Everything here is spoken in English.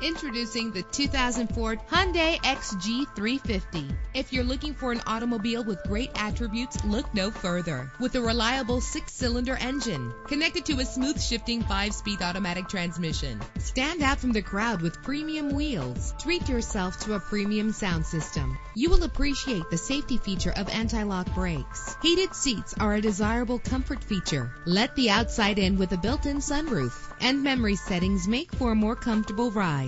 Introducing the 2004 Hyundai XG350. If you're looking for an automobile with great attributes, look no further. With a reliable six-cylinder engine connected to a smooth shifting five-speed automatic transmission. Stand out from the crowd with premium wheels. Treat yourself to a premium sound system. You will appreciate the safety feature of anti-lock brakes. Heated seats are a desirable comfort feature. Let the outside in with a built-in sunroof. And memory settings make for a more comfortable ride.